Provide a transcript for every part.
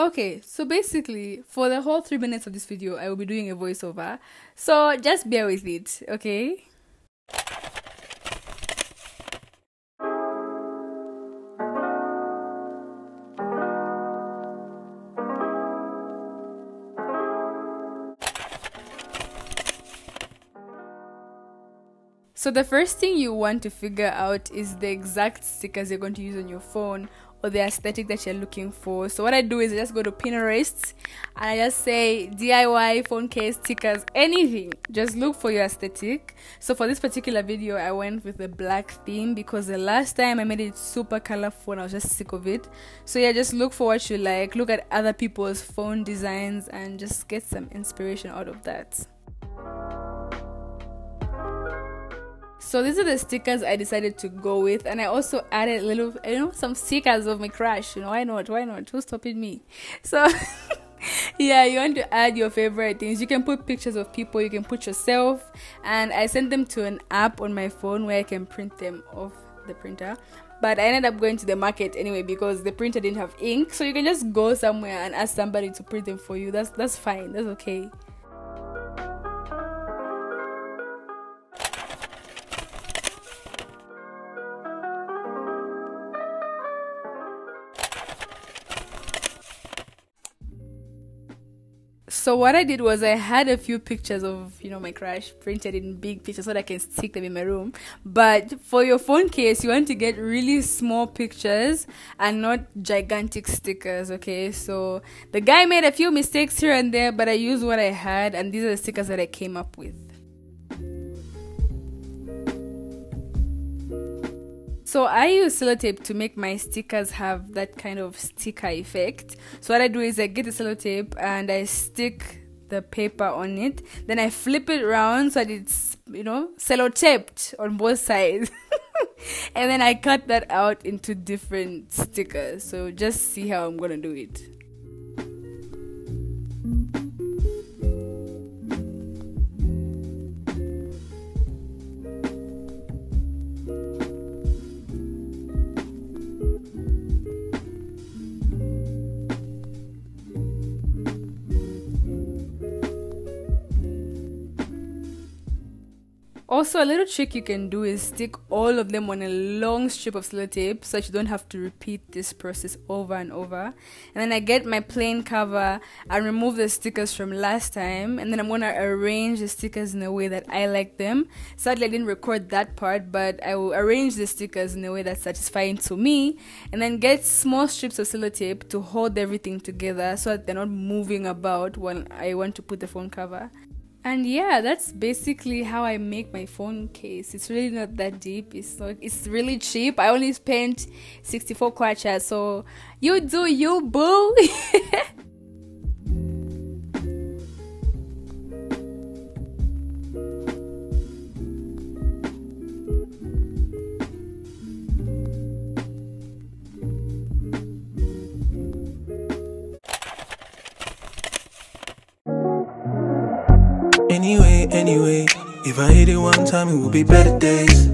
Okay, so basically, for the whole three minutes of this video, I will be doing a voiceover. So just bear with it, okay? So the first thing you want to figure out is the exact stickers you're going to use on your phone or the aesthetic that you're looking for. So what I do is I just go to Pinterest and I just say DIY phone case stickers, anything. Just look for your aesthetic. So for this particular video, I went with the black theme because the last time I made it super colorful and I was just sick of it. So yeah, just look for what you like. Look at other people's phone designs and just get some inspiration out of that. So these are the stickers I decided to go with, and I also added a little, you know, some stickers of my crush. You know, why not? Why not? Who's stopping me? So. yeah, you want to add your favorite things. You can put pictures of people, you can put yourself, and I sent them to an app on my phone where I can print them off the printer. But I ended up going to the market anyway because the printer didn't have ink. So you can just go somewhere and ask somebody to print them for you. That's that's fine. That's okay. So what I did was I had a few pictures of you know my crush printed in big pictures so that I can stick them in my room. But for your phone case, you want to get really small pictures and not gigantic stickers. Okay, so the guy made a few mistakes here and there, but I used what I had, and these are the stickers that I came up with. So I use sellotape to make my stickers have that kind of sticker effect. So what I do is I get the sellotape and I stick the paper on it. Then I flip it around so that it's, you know, sellotaped on both sides. and then I cut that out into different stickers. So just see how I'm going to do it. Also, a little trick you can do is stick all of them on a long strip of sellotape so that you don't have to repeat this process over and over. And then I get my plain cover and remove the stickers from last time. And then I'm going to arrange the stickers in a way that I like them. Sadly, I didn't record that part, but I will arrange the stickers in a way that's satisfying to me. And then get small strips of sellotape to hold everything together so that they're not moving about when I want to put the phone cover. And yeah, that's basically how I make my phone case. It's really not that deep. It's not it's really cheap. I only spent 64 kwacha, so you do you boo. Anyway, if I hit it one time, it will be better days.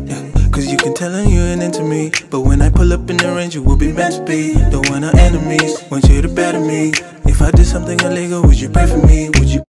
Cause you can tell I'm you ain't into me. But when I pull up in the range, it will be meant to be. Don't want our enemies, want you to better me. If I did something illegal, would you pray for me? Would you?